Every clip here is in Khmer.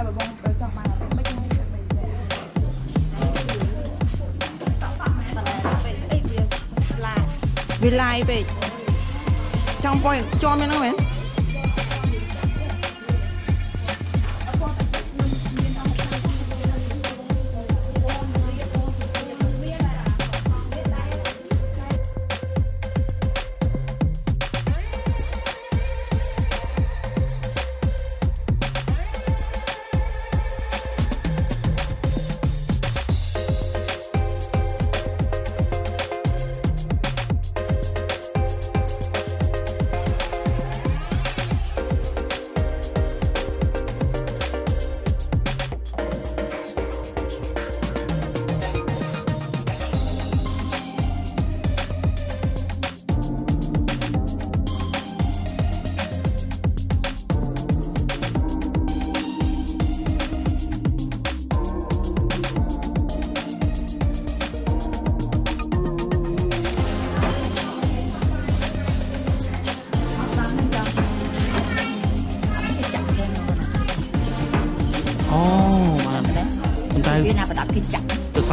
តែបើបងទៅចង់បានអត់មិនមិនទៅបីចេះវាឡាយពេកចង់ប៉ុយជាប់យ៉ាងហ្នឹងមែន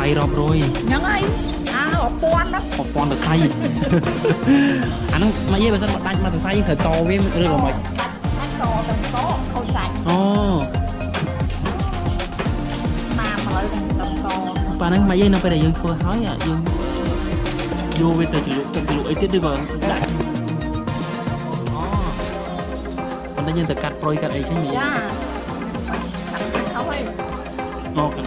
ទៅសៃរាប់រយហ្នឹងហើយអាពាន់ណាប្រព័ន្ធទៅសៃអាហ្នឹងមកនិយាយបើសិនមកដាច់មកទៅសៃត្រូវតវាឬក៏មិនដាច់ដាច់តទៅតខូចសាច់អូមកមកទៅតតប៉ាហ្នឹងមកនិយាយនៅពេលដែលយើងធ្វើហើយអាយើងយកវាទៅជ្រលក់ទឹកជ្រលក់អីទៀតឬក៏ដាក់អូប៉ុន្តែយើងទៅកាត់ប្រុយកាត់អីចឹងនិយាយចាខាត់ខោហើយអូកាត់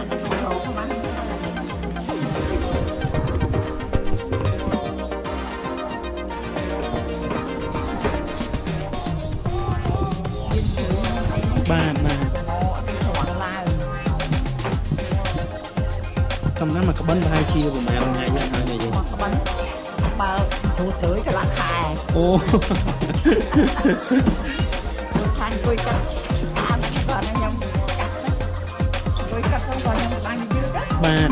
ខែអូទូខាងគួយកាត់តាមគាត់ខ្ញុំកាត់គួយកាត់ផងគាត់ខ្ញុំបានយឺតបាទ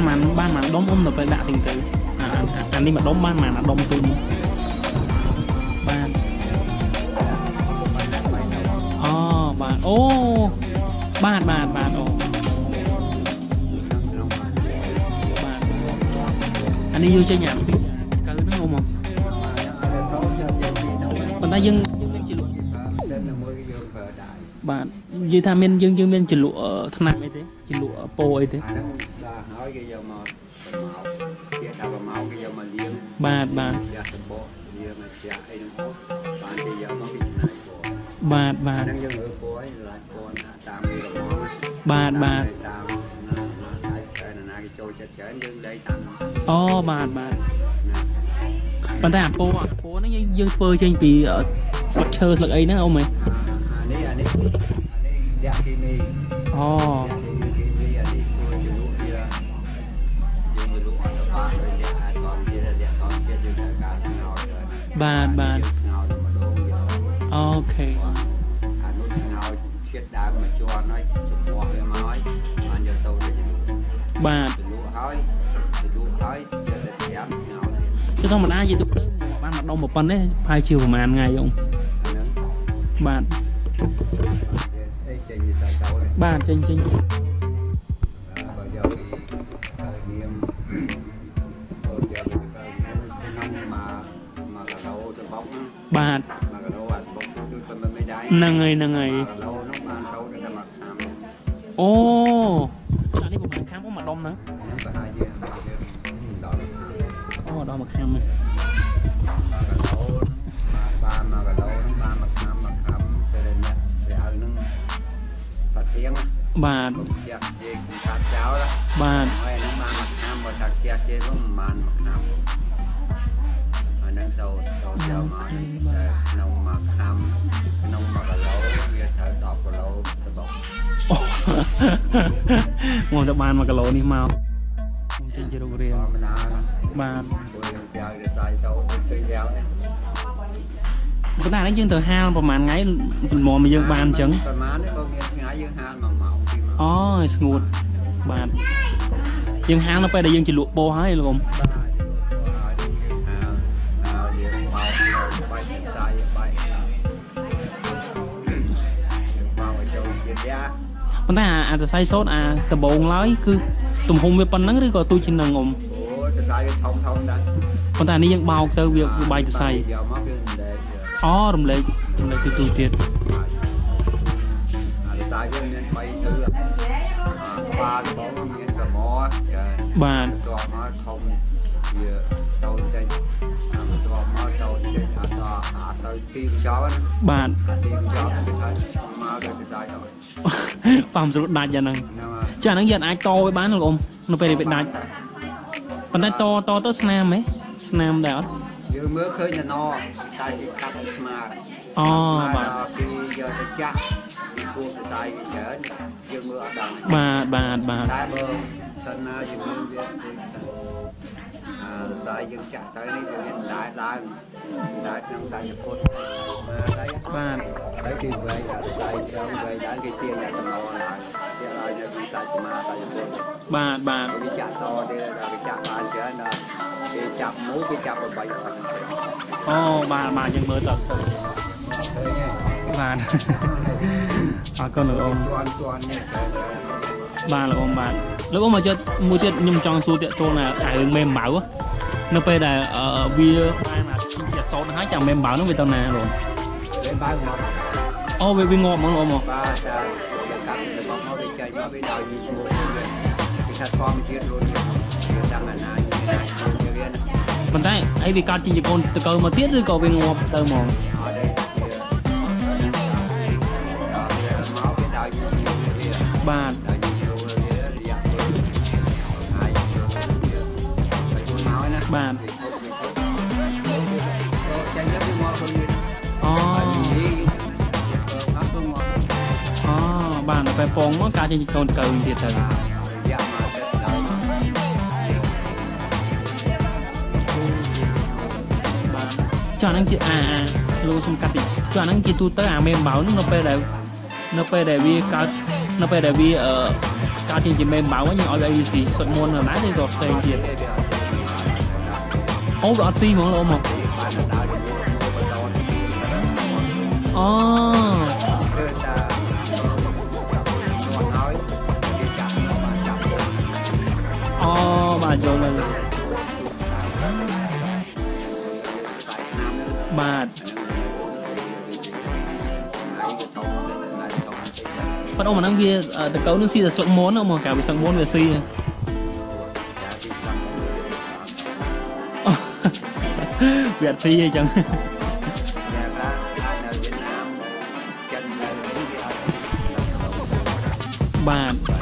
យចាបានបានបានបានដុំអ៊ំទៅពេលដាក់ទីទៅអាអាអានេះមកដុំបានបានអាដុំទូនបាទអូបាទអូបាទបាទបាទអូបាទអានេះយកចេញអាពីកើហ្នឹងអ៊ំមកប៉ុន្តែយើងយើងមានជាលក់បាទនិយាយថាមានយើងយើងមានជាលក់ថ្នាំអីទេជាលក់ពោអីទេអាហ្នឹងដល់ហើយ គេយកមកមកជាដល់មកគេយកមកលាងបាទបាទយ៉ាសម្បកលាងមកជាអីហ្នឹងអស់បានគេយកមកគេឆ្នៃពណ៌បាទបាអាទហ្នឹងយើងមើលពណ៌ឯងឡាយពណ៌ណាតាមវារមងបាទបាទតាមណាណាដៃតែណាគេចូលចិត្តច្រើនយើងដេកតាមអូបាទបាទប៉ុន្តែអាពោអាពោហ្នឹងយើងយើងធ្វើចេញពីអឺស្លឹកឈើស្លឹកអីហ្នឹងអូមែនអានេះអានេះអានេះដាក់គីមីអូ បាទបាទយើងស្ងោរទៅម្ដងយកអូខេអានោះស្ងោរឈៀតដើមមកជាន់ហើយចំពោះវាមកហើយបានយកទៅទៅលក់បាទទៅលក់ហើយទៅលក់ហើយយកទៅត្រាំស្ងោរទៀតចុះធម្មតានិយាយទៅទៅបានមកដុំប៉ុណ្ណេះប្រហែលជាប្រហែលថ្ងៃអូអាហ្នឹងបាទអីចេញពីសាច់ទៅនេះបាទចេញចេញ បាទមកកលោអាសបុកទូទៅមិនមិនដែរហ្នឹងហើយហ្នឹងហើយមកកលោនោះបានសោតតែមកខាំអូចានេះប្រហែលខាំអូមួយដុំហ្នឹងហ្នឹងប្រហែលយើងយើងដល់មកខាំអូដល់មួយខាំហ្នឹងមកកលោបានមកកលោនោះបានមកខាំមកខាំទៅអ្នកស្រាវនឹងតាទៀងបាទគុំជាជេគុំកាត់ចោលបាទហើយនឹងបានមកខាំបើថាជាជេនោះមិនបានមកខាំហើយ នឹងសោតសោតចោលមកក្នុងមកខាំក្នុងមកកលោវាត្រូវ10គីឡូទៅបុកអូមកតែបាន1គីឡូនេះមកខ្ញុំចេញជារូបរាងធម្មតាណាបាទព្រោះយើងស្រាវគេសាយសោតទៅស្រាវនេះប៉ុន្តែនេះយើងទៅហាលប្រហែលថ្ងៃទម្លាប់មកយើងបានអញ្ចឹងប្រហែលនេះបើមានថ្ងៃយើងហាលមួយម៉ោងពីរម៉ោងអូយស្ងួតបាទយើងហាលនៅពេលដែលយើងជលក់ពោហើយលោកអ៊ំបាទ ប៉ុន្តែអាអាសរសៃសូត្រអាដំបងឡើយគឺទំហំវាប៉ុណ្ណឹងឬក៏ទូចជាងនឹងអ៊ំអូទៅសាយវាធំធំដែរប៉ុន្តែអានេះយើងបោកទៅវាវាបែកសរសៃយកមកគឺមិនដែរអូរំលែករំលែកទូទូទៀតអាសាយវាមាន3ទិសអាបាទបងមានកមចាបាទតមកខំវាតូនចេញអាមកតមកតូនចេញអាតអាទៅទីចោលណាបាទអាទីចោលគេថាមកទៅខ្សែដល់ ប៉ាំស្រួលដាច់យ៉ាងហ្នឹងហ្នឹងចាហ្នឹងយើងអាចតឲ្យបានលោកអ៊ំនៅពេលវាដាច់ប៉ុន្តែតតទៅស្នាមហ៎ស្នាមដែរអត់យើងមើលឃើញតែណតែគេកាត់ឲ្យស្មាអូបាទគេយកទៅចាក់ពីគួរខ្សែវាច្រើនយើងមើលអត់ដឹងបាទបាទបាទតែបើសិនណាយើងមើលវា ទៅអាខ្សែយើងចាក់ទៅនេះវាមានដែរឡើងដែរក្នុងខ្សែជពុតមកដែរបាទហើយគេវែងអាខ្សែច្រើនវែងដែរគេទាញតែតំណឡើងគេឲ្យនៅខ្សែស្មាខ្សែជពុតបាទបាទគេចាក់តទៀតដល់គេចាក់បានច្រើនដល់គេចាប់មូគេចាប់8អត់ហ្នឹងទេអូបាទបាទយើងមើលតទៅឃើញទេបាទអរគុណលោកអ៊ំជន់ជន់នេះទៅបាទលោកអ៊ំបាទលោកអ៊ំមកចិត្តមួយទៀតខ្ញុំចង់សួរតាក់ទងណាអារឿងមេមបៅ នៅពេលដែលអឺវាបានអាជាសោតហ្នឹងហើយចាំមេមបៅហ្នឹងវាទៅណាលោកលេបើមកអូវាវាងាប់ហ្មងលោកអ៊ំហ៎បាទតែយើងកាត់ទៅមកមកវាចេញមកវាដល់យីឈ្មោះវាគេថាធម្មជាតិ luôn វាដឹងអាណាយើងណាយើងវាណាប៉ុន្តែអីវាកាត់ជាកូនតកើមកទៀតឬក៏វាងាប់ទៅហ្មងអត់ទេវាដល់វាមកវាដល់យីឈ្មោះវាបាទ បាទចេញទៅវាមកខ្លួនវាអូហើយនិយាយអត់ទៅមកអូបាទនៅពេលពងមកកាត់ជាកូនតកើវិញទៀតទៅរយៈមកទៅដល់មកបាទចុះអាហ្នឹងជាអាអាលោកសុំកាត់តិចចុះអាហ្នឹងជាទូទៅអាមេមបៅហ្នឹងនៅពេលដែលនៅពេលដែលវាកើតនៅពេលដែលវាអឺកើតជាជាមេមបៅហ្នឹងយើងឲ្យវាអីវាស៊ីសុតមុននៅណាឬក៏ផ្សេងទៀត អូវាអត់ស៊ីហ្មងលោកអ៊ំហ៎បានដល់ទៅមកបន្តអូគឺថាគាត់ហើយគេចាប់មកបានចាប់អូបាទយល់ហើយបាទប៉ុន្តែអូអាហ្នឹងវាអឺតកៅនឹងស៊ីតែស្លឹកមនអូមកកាលវាស្លឹកមនវាស៊ី វាអត់ស៊ីអីចឹងបាទបាទ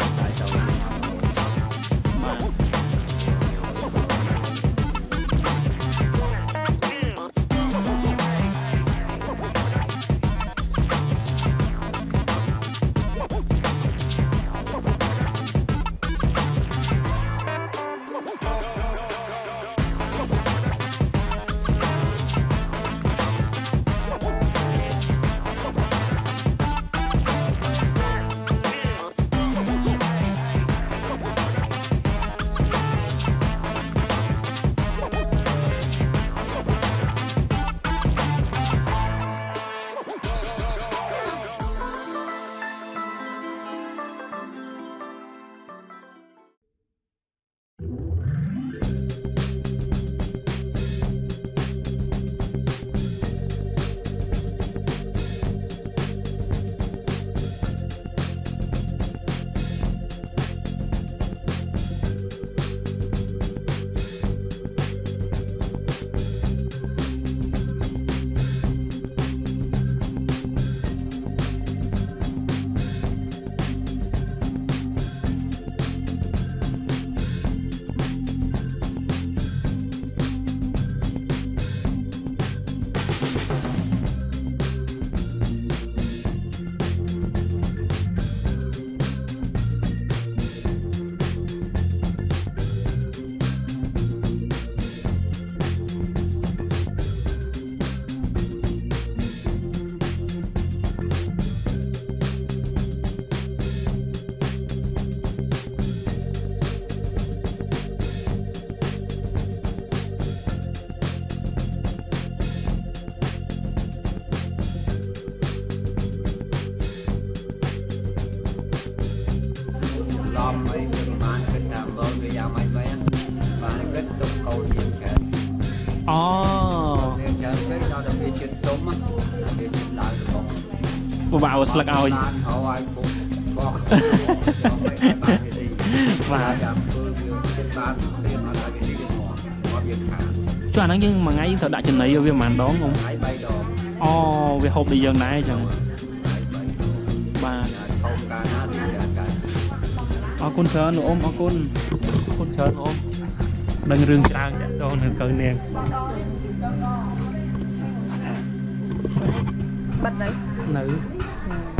ពិបាកឲ្យស្លឹកឲ្យបានឲ្យពុកបោះបានគេទីបាទចាំធ្វើវាគេបានរៀនអត់ឲ្យគេទីមកមកយើងខាងចុះអាហ្នឹងយើងមួយថ្ងៃយើងត្រូវដាក់ចំណីឲ្យវាប្រហែលដងអ៊ំហើយ3ដងអូវាហូបដូចយើងដែរអញ្ចឹងហើយ3បាទធំកាលណាទីកាលកាលអរគុណច្រើនលោកអ៊ំអរគុណអរគុណច្រើនលោកអ៊ំដឹងរឿងច្រើនតាក់ទងនឹងកូននាងបិទទៅនៅ Mm.